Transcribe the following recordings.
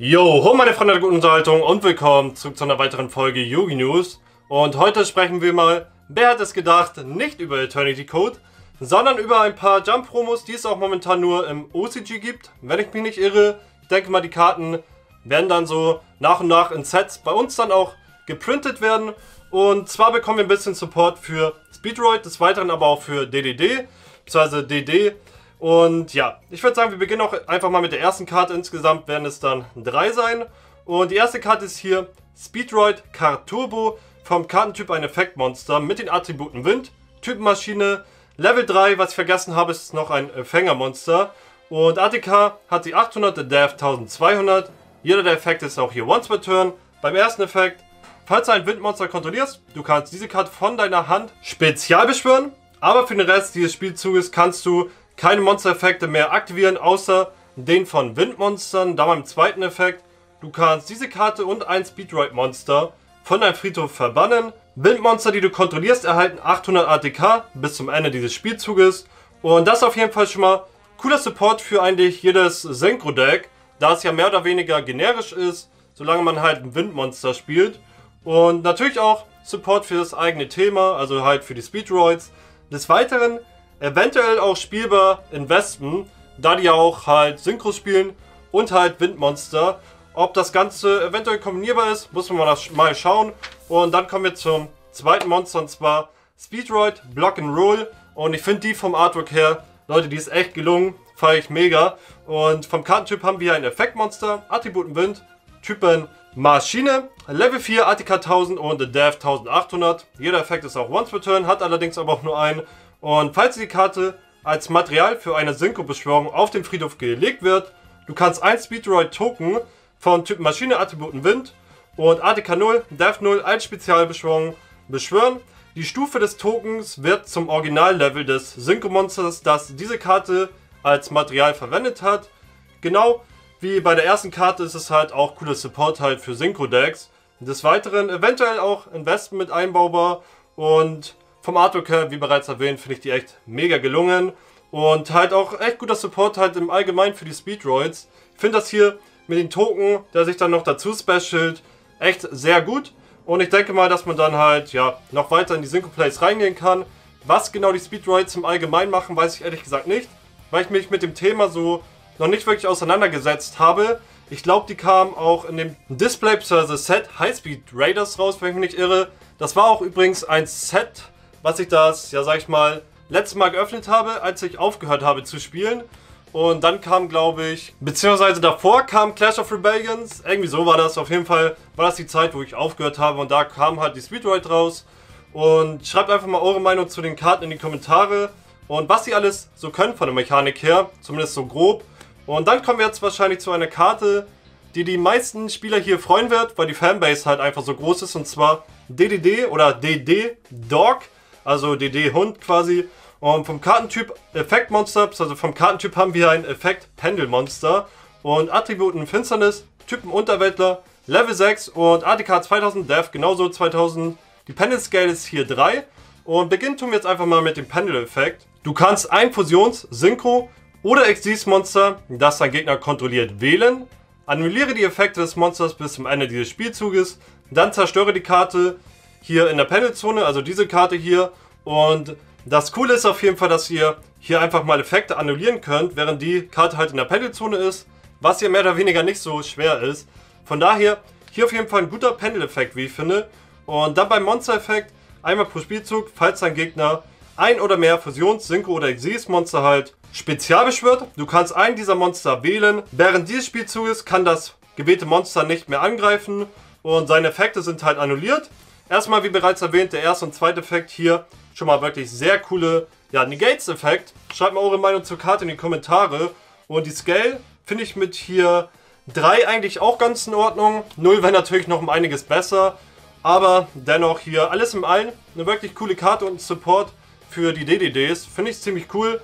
Yo, ho meine Freunde der guten Unterhaltung und willkommen zurück zu einer weiteren Folge Yugi News. Und heute sprechen wir mal, wer hat es gedacht, nicht über Eternity Code, sondern über ein paar Jump-Promos, die es auch momentan nur im OCG gibt, wenn ich mich nicht irre. Ich denke mal, die Karten werden dann so nach und nach in Sets bei uns dann auch geprintet werden. Und zwar bekommen wir ein bisschen Support für Speedroid, des Weiteren aber auch für DDD, beziehungsweise DD. Und ja, ich würde sagen, wir beginnen auch einfach mal mit der ersten Karte. Insgesamt werden es dann drei sein. Und die erste Karte ist hier Speedroid Card Turbo vom Kartentyp ein Effektmonster mit den Attributen Wind, Typenmaschine, Level 3, was ich vergessen habe, ist noch ein Fängermonster. Und ATK hat die 800, der Death 1200. Jeder der Effekte ist auch hier once per turn. Beim ersten Effekt, falls du ein Windmonster kontrollierst, du kannst diese Karte von deiner Hand spezial beschwören. Aber für den Rest dieses Spielzuges kannst du keine Monstereffekte mehr aktivieren, außer den von Windmonstern. Da beim zweiten Effekt, du kannst diese Karte und ein Speedroid-Monster von deinem Friedhof verbannen. Windmonster, die du kontrollierst, erhalten 800 ATK bis zum Ende dieses Spielzuges. Und das ist auf jeden Fall schon mal cooler Support für eigentlich jedes Synchro-Deck, da es ja mehr oder weniger generisch ist, solange man halt ein Windmonster spielt. Und natürlich auch Support für das eigene Thema, also halt für die Speedroids. Des Weiteren eventuell auch spielbar in Wespen, da die auch halt Synchro spielen und halt Windmonster. Ob das Ganze eventuell kombinierbar ist, muss man mal schauen. Und dann kommen wir zum zweiten Monster und zwar Speedroid Block and Roll. Und ich finde die vom Artwork her, Leute, die ist echt gelungen. Feiere ich mega. Und vom Kartentyp haben wir ein Effektmonster, Attributen Wind, Typen Maschine, Level 4, ATK 1000 und Death 1800. Jeder Effekt ist auch Once per Turn, hat allerdings aber auch nur einen. Und falls die Karte als Material für eine Synchro-Beschwörung auf den Friedhof gelegt wird, du kannst ein Speedroid-Token von Typ Maschine, Attributen Wind und ATK 0, Death 0 als Spezialbeschwörung beschwören. Die Stufe des Tokens wird zum Originallevel des Synchro-Monsters, das diese Karte als Material verwendet hat. Genau wie bei der ersten Karte ist es halt auch cooler Support halt für Synchro-Decks. Des Weiteren eventuell auch Investment mit einbaubar und vom Artwork her, wie bereits erwähnt, finde ich die echt mega gelungen. Und halt auch echt guter Support halt im Allgemeinen für die Speedroids. Ich finde das hier mit den Token, der sich dann noch dazu specialt, echt sehr gut. Und ich denke mal, dass man dann halt, ja, noch weiter in die Synchro-Plays reingehen kann. Was genau die Speedroids im Allgemeinen machen, weiß ich ehrlich gesagt nicht. Weil ich mich mit dem Thema so noch nicht wirklich auseinandergesetzt habe. Ich glaube, die kamen auch in dem Display bzw. Set Highspeed Raiders raus, wenn ich mich nicht irre. Das war auch übrigens ein Set, was ich das, ja sag ich mal, letztes Mal geöffnet habe, als ich aufgehört habe zu spielen. Und dann kam, glaube ich, beziehungsweise davor kam Clash of Rebellions. Irgendwie so war das. Auf jeden Fall war das die Zeit, wo ich aufgehört habe. Und da kam halt die Speedroid raus. Und schreibt einfach mal eure Meinung zu den Karten in die Kommentare. Und was sie alles so können von der Mechanik her. Zumindest so grob. Und dann kommen wir jetzt wahrscheinlich zu einer Karte, die die meisten Spieler hier freuen wird, weil die Fanbase halt einfach so groß ist. Und zwar DDD oder DD Dog also DD Hund quasi. Und vom Kartentyp Effektmonster, also vom Kartentyp haben wir ein Effekt Pendelmonster und Attributen Finsternis, Typen Unterweltler, Level 6 und ATK 2000, Death genauso 2000. Die Pendel Scale ist hier 3 und beginnen tun wir jetzt einfach mal mit dem Pendel-Effekt. Du kannst ein Fusions-, Synchro- oder Exis-Monster, das dein Gegner kontrolliert, wählen. Annulliere die Effekte des Monsters bis zum Ende dieses Spielzuges. Dann zerstöre die Karte hier in der Panelzone, also diese Karte hier. Und das Coole ist auf jeden Fall, dass ihr hier einfach mal Effekte annullieren könnt, während die Karte halt in der Pendelzone ist, was hier mehr oder weniger nicht so schwer ist. Von daher, hier auf jeden Fall ein guter Pendeleffekt, wie ich finde. Und dann beim Monster-Effekt, einmal pro Spielzug, falls dein Gegner ein oder mehr Fusions-, Synchro- oder Exis-Monster halt spezial beschwört. Du kannst einen dieser Monster wählen. Während dieses Spielzuges kann das gewählte Monster nicht mehr angreifen und seine Effekte sind halt annulliert. Erstmal, wie bereits erwähnt, der erste und zweite Effekt hier schon mal wirklich sehr coole ja, Negates-Effekt. Schreibt mal eure Meinung zur Karte in die Kommentare. Und die Scale finde ich mit hier 3 eigentlich auch ganz in Ordnung. 0 wäre natürlich noch um einiges besser. Aber dennoch hier alles im Allen eine wirklich coole Karte und Support für die DDDs. Finde ich ziemlich cool.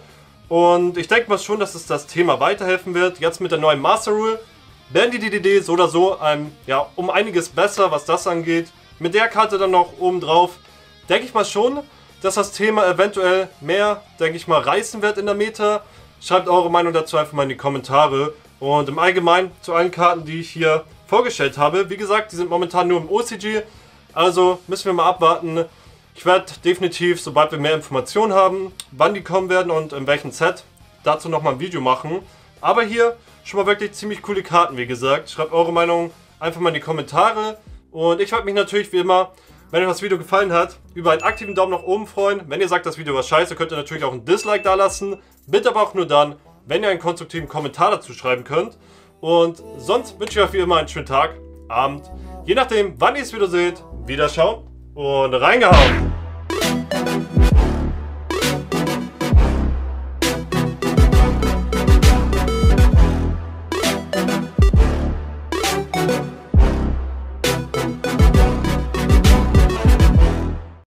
Und ich denke mal schon, dass es das Thema weiterhelfen wird. Jetzt mit der neuen Master Rule werden die DDDs so oder so ähm, ja, um einiges besser, was das angeht. Mit der Karte dann noch oben drauf, denke ich mal schon, dass das Thema eventuell mehr, denke ich mal, reißen wird in der Meta. Schreibt eure Meinung dazu einfach mal in die Kommentare. Und im Allgemeinen zu allen Karten, die ich hier vorgestellt habe. Wie gesagt, die sind momentan nur im OCG, also müssen wir mal abwarten. Ich werde definitiv, sobald wir mehr Informationen haben, wann die kommen werden und in welchem Set, dazu nochmal ein Video machen. Aber hier schon mal wirklich ziemlich coole Karten, wie gesagt. Schreibt eure Meinung einfach mal in die Kommentare. Und ich würde mich natürlich wie immer, wenn euch das Video gefallen hat, über einen aktiven Daumen nach oben freuen. Wenn ihr sagt, das Video war scheiße, könnt ihr natürlich auch ein Dislike da lassen. Bitte aber auch nur dann, wenn ihr einen konstruktiven Kommentar dazu schreiben könnt. Und sonst wünsche ich euch wie immer einen schönen Tag, Abend, je nachdem, wann ihr es wieder seht, wieder schauen und reingehauen.